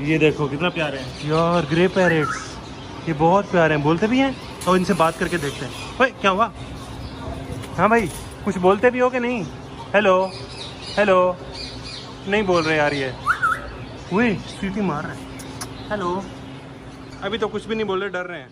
ये देखो, कितना प्यारे हैं। यार ग्रे पैरेट्स ये बहुत प्यारे हैं। बोलते भी हैं और इनसे बात करके देखते हैं। भाई क्या हुआ? हाँ भाई, कुछ बोलते भी हो कि नहीं? हेलो हेलो नहीं बोल रहे यार ये। वही सीटी मार रहे हैं। हेलो अभी तो कुछ भी नहीं बोल रहे, डर रहे हैं।